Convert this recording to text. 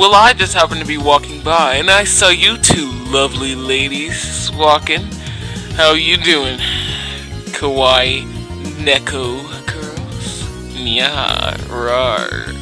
Well, I just happened to be walking by, and I saw you two lovely ladies walking. How you doing, kawaii neko girls? Nya, rar.